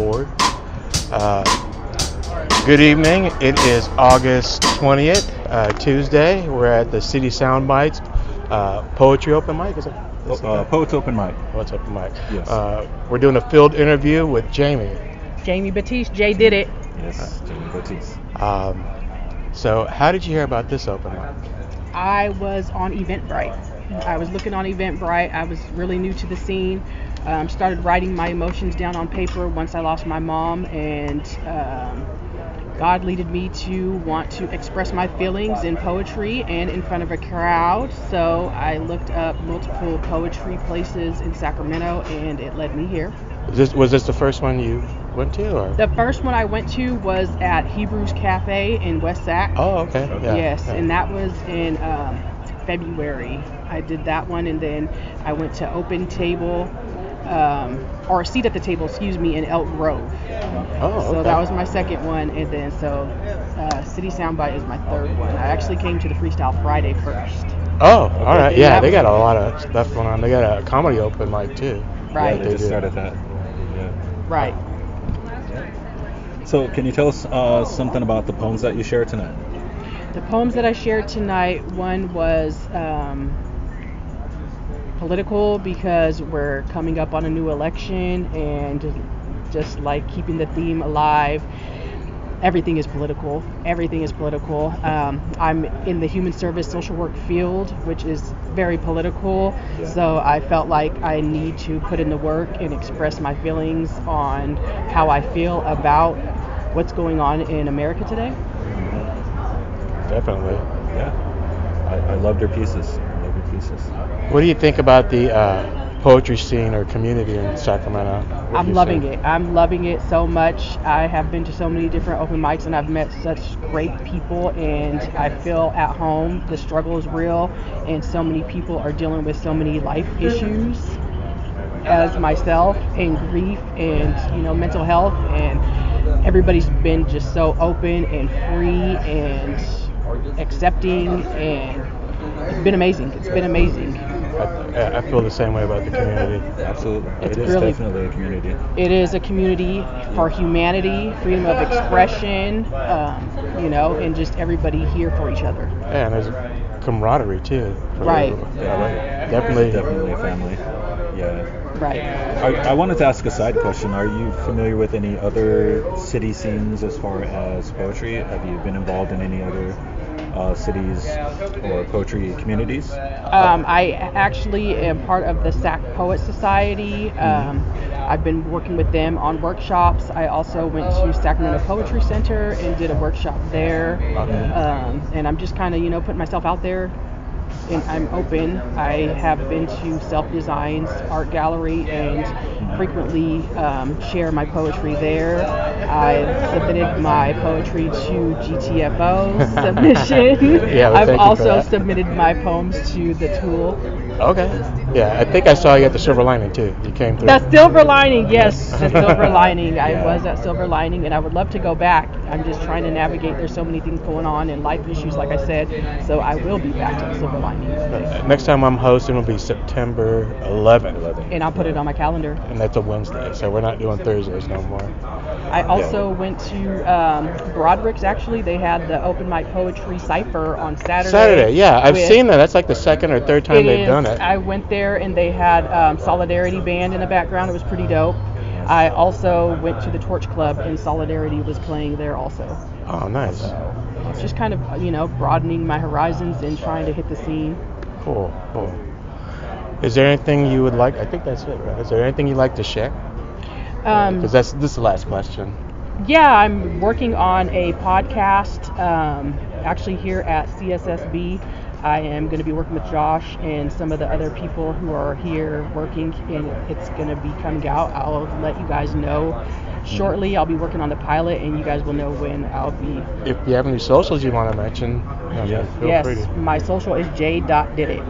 forward. Uh, good evening. It is August 20th, uh, Tuesday. We're at the City Soundbites uh, Poetry Open Mic. Is it? Uh, Poets Open Mic. What's Open Mic? Yes. Uh, we're doing a field interview with Jamie. Jamie Batiste, J did it. Yes, Jamie Batiste. Um, so, how did you hear about this open mic? I was on Eventbrite. I was looking on Eventbrite. I was really new to the scene. Um, started writing my emotions down on paper once I lost my mom, and um, God leaded me to want to express my feelings in poetry and in front of a crowd. So I looked up multiple poetry places in Sacramento, and it led me here. Was this, was this the first one you went to, or? The first one I went to was at Hebrews Cafe in West Sac. Oh, okay. Yeah, yes, yeah. and that was in um, February. I did that one, and then I went to Open Table, um, or Seat at the Table, excuse me, in Elk Grove. Oh, So okay. that was my second one, and then so uh, City Soundbite is my third one. I actually came to the Freestyle Friday first. Oh, all right. Yeah, they got a lot of stuff going on. They got a comedy open mic too. Right. Yeah, They they just do. started that. Yeah. Right. So, can you tell us uh, something about the poems that you shared tonight? The poems that I shared tonight, one was um, political because we're coming up on a new election and just like keeping the theme alive. Everything is political. Everything is political. Um, I'm in the human service social work field, which is very political. So I felt like I need to put in the work and express my feelings on how I feel about what's going on in America today. Definitely. Yeah. I, I loved her pieces. I loved her pieces. What do you think about the uh, poetry scene or community in Sacramento? What I'm loving think? it. I'm loving it so much. I have been to so many different open mics and I've met such great people and I feel at home. The struggle is real and so many people are dealing with so many life issues as myself and grief and you know mental health and everybody's been just so open and free and accepting and it's been amazing. It's been amazing. I, I feel the same way about the community. Absolutely. It's it is really- definitely a community. it is a community for humanity, freedom of expression, um, you know, and just everybody here for each other. Yeah, and there's camaraderie too. for Right. Yeah, right. Definitely. Definitely a family. Yeah. Right. I, I wanted to ask a side question. Are you familiar with any other city scenes as far as poetry? Have you been involved in any other uh, cities or poetry communities? Um, I actually am part of the SAC Poet Society. Um, I've been working with them on workshops. I also went to Sacramento Poetry Center and did a workshop there. Um, and I'm just kind of, you know, putting myself out there. And I'm open. I have been to Self Design's art gallery and frequently um, share my poetry there. I've submitted my poetry to GTFO submission. Yeah, well, I've thank you for also submitted my poems to the Tool. Okay. Yeah, I think I saw you at the Silver Lining too. You came through. The Silver Lining, yes, the Silver Lining. I Yeah. was at Silver Lining, and I would love to go back. I'm just trying to navigate. There's so many things going on and life issues, like I said. So I will be back to the Silver Lining, Next time I'm hosting will be September 11th, and I'll put it on my calendar. and that's a Wednesday, so we're not doing Thursdays no more. I also went to um, Broderick's. Actually, they had the open mic poetry cipher on Saturday. Saturday, yeah, I've with- seen that. That's like the second or third time they've is. done it. I went there and they had um, Solidarity Band in the background. It was pretty dope. I also went to the Torch Club and Solidarity was playing there also. Oh, nice. It's just kind of you know broadening my horizons and trying to hit the scene. Cool, cool. Is there anything you would like? I think that's it, right? Is there anything you'd like to share? Um, Because that's this is the last question. yeah, I'm working on a podcast um, actually here at CSSB. I am going to be working with Josh and some of the other people who are here working, and it's going to be coming out. I'll let you guys know shortly. I'll be working on the pilot, and you guys will know when I'll be. If you have any socials you want to mention, you know, Yeah. feel yes, free to. my social is j.didit.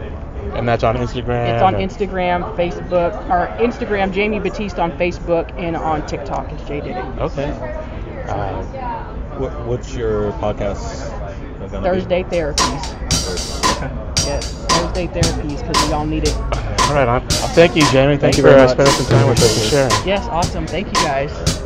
And that's on Instagram. It's on or- Instagram, Facebook, or Instagram, Jamie Batiste on Facebook, and on TikTok, it's J Diddy. Okay. Uh, What, what's your podcast? gonna be? Thursday therapies. Thursday. Okay. Yes, Thursday therapies, because we all need it. all right. On. Thank you, Jamie. Thank, Thank you you for very uh, much. spending some time with us and sharing. Yes, awesome. Thank you guys.